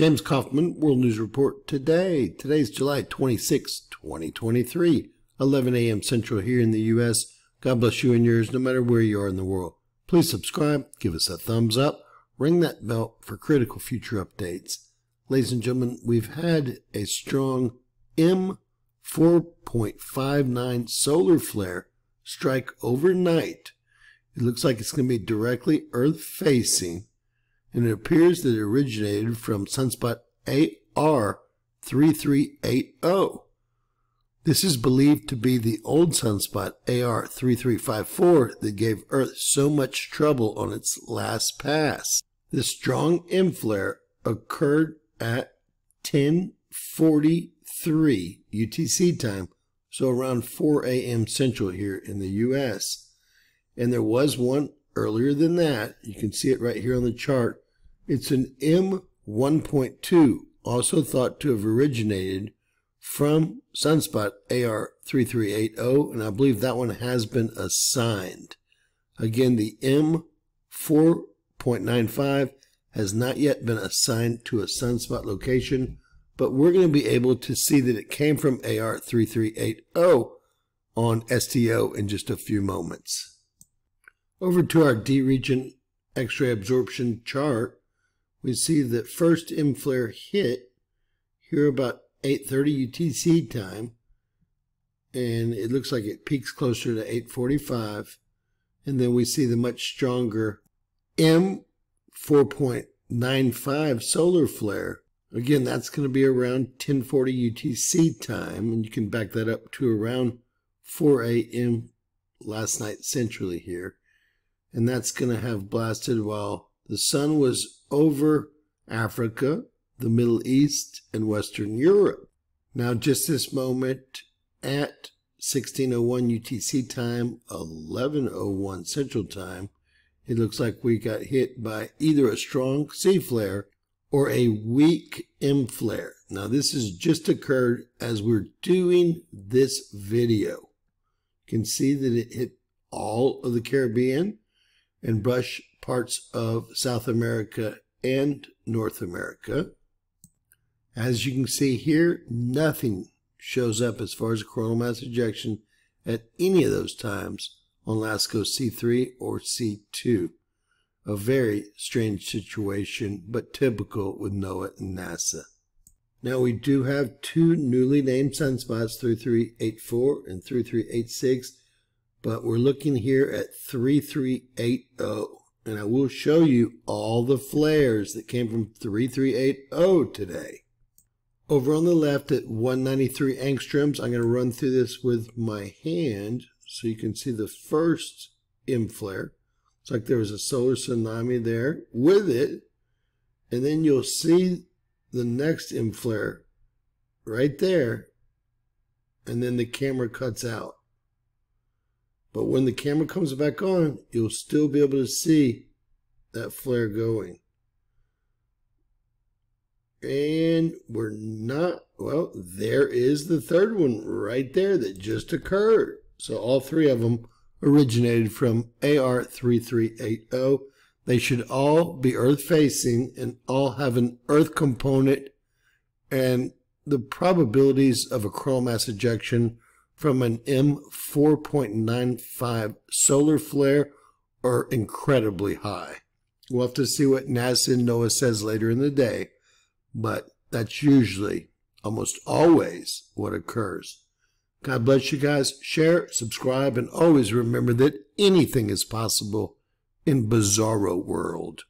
James Kaufman, World News Report today. Today's July 26, 2023, 11 a.m. Central here in the U.S. God bless you and yours, no matter where you are in the world. Please subscribe, give us a thumbs up, ring that bell for critical future updates. Ladies and gentlemen, we've had a strong M4.59 solar flare strike overnight. It looks like it's going to be directly Earth facing and it appears that it originated from sunspot AR3380. This is believed to be the old sunspot AR3354 that gave Earth so much trouble on its last pass. This strong M flare occurred at 1043 UTC time, so around 4 a.m. Central here in the U.S. And there was one earlier than that. You can see it right here on the chart. It's an M1.2, also thought to have originated from Sunspot AR3380, and I believe that one has been assigned. Again, the M4.95 has not yet been assigned to a Sunspot location, but we're going to be able to see that it came from AR3380 on SDO in just a few moments. Over to our D region X-ray absorption chart, we see that first M flare hit here about 8.30 UTC time, and it looks like it peaks closer to 8.45, and then we see the much stronger M 4.95 solar flare. Again, that's going to be around 1040 UTC time, and you can back that up to around 4 a.m. last night centrally here and that's going to have blasted while the sun was over Africa, the Middle East, and Western Europe. Now, just this moment at 1601 UTC time, 1101 Central time, it looks like we got hit by either a strong C flare or a weak M flare. Now, this has just occurred as we're doing this video. You can see that it hit all of the Caribbean and brush parts of South America and North America. As you can see here, nothing shows up as far as coronal mass ejection at any of those times on LASCO C3 or C2. A very strange situation, but typical with NOAA and NASA. Now we do have two newly named sunspots, 3384 and 3386, but we're looking here at 3380 and I will show you all the flares that came from 3380 today. Over on the left at 193 angstroms, I'm going to run through this with my hand so you can see the first M flare. It's like there was a solar tsunami there with it. And then you'll see the next M flare right there. And then the camera cuts out. But when the camera comes back on, you'll still be able to see that flare going. And we're not, well, there is the third one right there that just occurred. So all three of them originated from AR3380. They should all be Earth facing and all have an Earth component. And the probabilities of a coronal mass ejection from an M4.95 solar flare are incredibly high. We'll have to see what NASA and NOAA says later in the day, but that's usually, almost always, what occurs. God bless you guys. Share, subscribe, and always remember that anything is possible in Bizarro World.